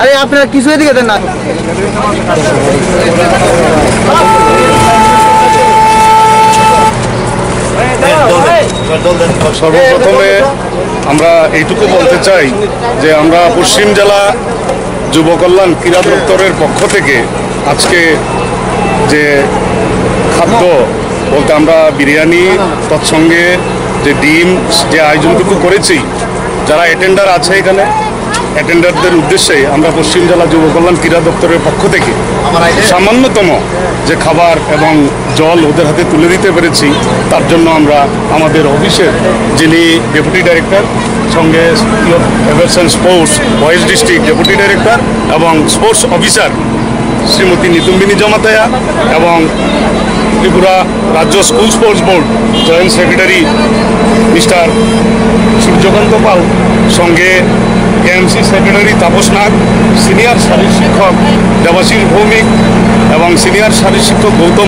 আরে, আপনারা কিছু এদিকে দেন না। সর্বপ্রথমে আমরা এইটুকু বলতে চাই যে আমরা পশ্চিম জেলা যুব কল্যাণ ক্রীড়া দপ্তরের পক্ষ থেকে আজকে যে খাদ্য বলতে আমরা বিরিয়ানি তৎসঙ্গে যে ডিম যে আয়োজনটুকু করেছি যারা অ্যাটেন্ডার আছে এখানে অ্যাটেন্ডারদের উদ্দেশ্যে আমরা পশ্চিম জেলা যুব কল্যাণ ক্রীড়া দপ্তরের পক্ষ থেকে সামান্যতম যে খাবার এবং জল ওদের হাতে তুলে দিতে পেরেছি, তার জন্য আমরা আমাদের অফিসের যিনি ডেপুটি ডাইরেক্টর সঙ্গে এভারসন স্পোর্টস ভয়েস ডিস্ট্রিক্ট ডেপুটি ডাইরেক্টর এবং স্পোর্টস অফিসার শ্রীমতী নিতুম্বিনী জমাতায়া এবং ত্রিপুরা রাজ্য school sports board joint secretary mister Suryakanta Pal, সঙ্গে AMC secretary Tapas Nag senior শারীর শিক্ষক দেবাশিস ভৌমিক এবং সিনিয়র শারীর শিক্ষক গৌতম